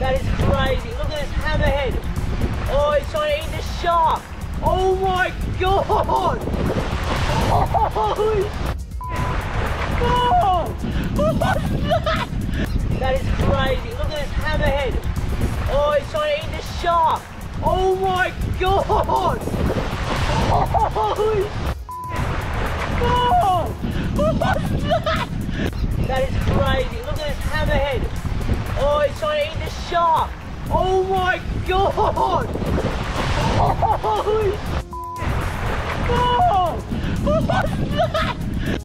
That is crazy. Look at this hammerhead. Oh, he's trying to eat the shark. Oh my god. Holy Oh, what's that? That is crazy. Look at this hammerhead. Oh, he's trying to eat the shark. Oh my god. Holy Oh, what's that? That is shark. Oh my god.